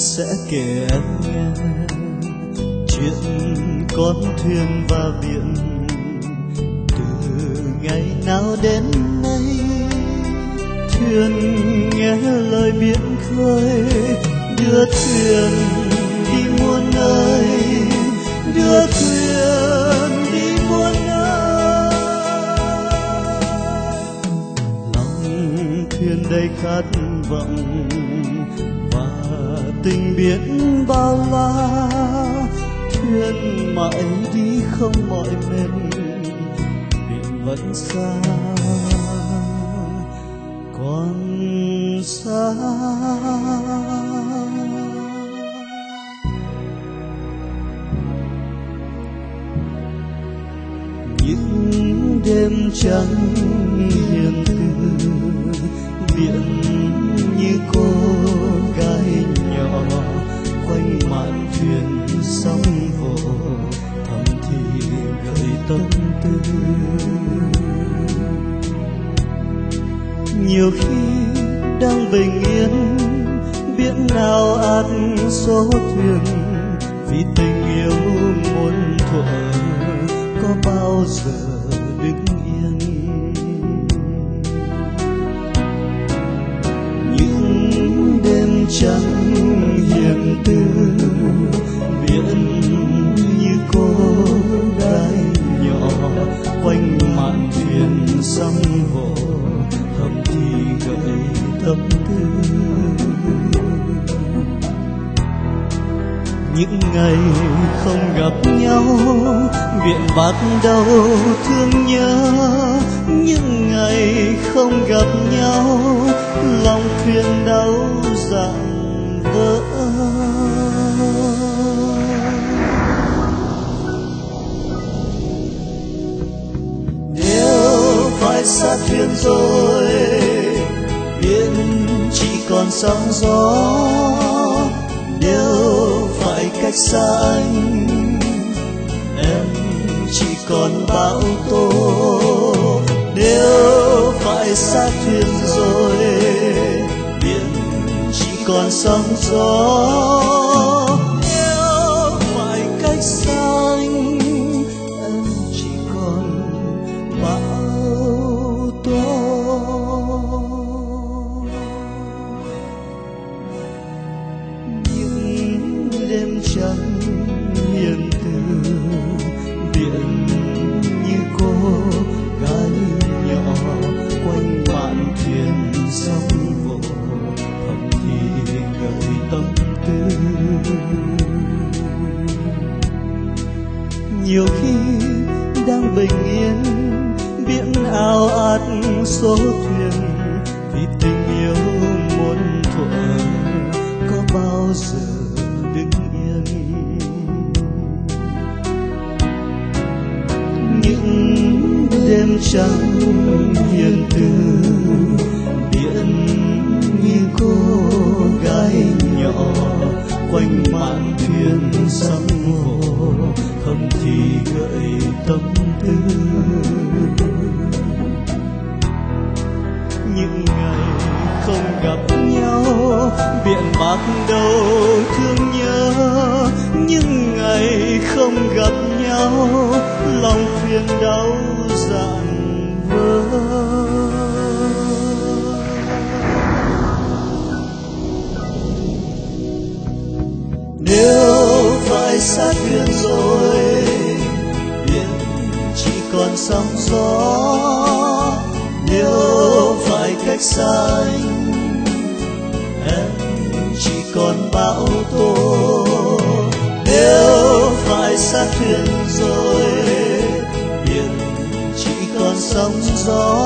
sẽ kể anh nghe chuyện con thuyền và biển ngày nào đến nay, thuyền nghe lời biển khơi, đưa thuyền đi muôn nơi, đưa thuyền đi muôn nơi. Lòng thuyền đầy khát vọng, và tình biển bao la, thuyền mãi đi không mỏi mệt vẫn xa. Còn xa. Những đêm trắng hiền từ, biển như cô gái nhỏ, quanh mạn thuyền sóng vỗ, thầm thì gợi tâm tư nhiều khi đang bình yên biết nào át số thuyền, vì tình yêu muôn thuở có bao giờ đứng yên. Những đêm trắng hiền từ mạn thuyền sóng vỗ thầm thì gợi tâm tư. Những ngày không gặp nhau viện bát đau thương nhớ. Những ngày không gặp nhau, lòng thuyền đau sóng gió. Nếu phải cách xa anh, em chỉ còn bão tố. Nếu phải xa thuyền rồi, biển chỉ còn sóng gió. Đêm trắng hiền từ, biển như cô gái nhỏ quanh mạn thuyền sóng vỗ thầm thì gợi tâm tư. Nhiều khi đang bình yên, biển ao ạt số thuyền đêm trắng hiền từ. Biển như cô gái nhỏ quanh mạn thuyền sóng hồ, thầm thì gợi tâm tư. Những ngày không gặp nhau biển bạc đầu thương nhớ. Những ngày không gặp nhau lòng nếu xa thuyền rồi biển chỉ còn sóng gió. Nếu phải cách xa anh, em chỉ còn bão tố nếu phải xa thuyền rồi biển chỉ còn sóng gió.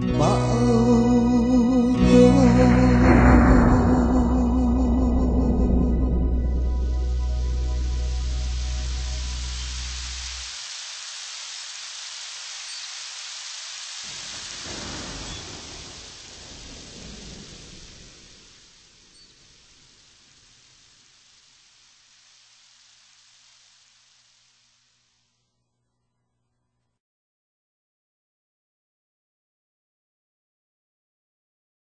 妈